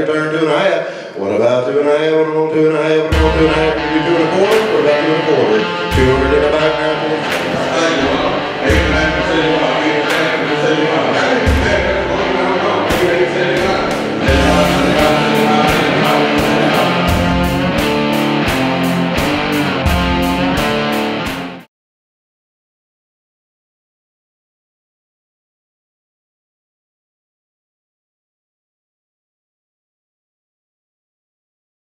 second turn, two and a half. What about two and a half? What about two and a half? What about two and a half? You're doing a quarter.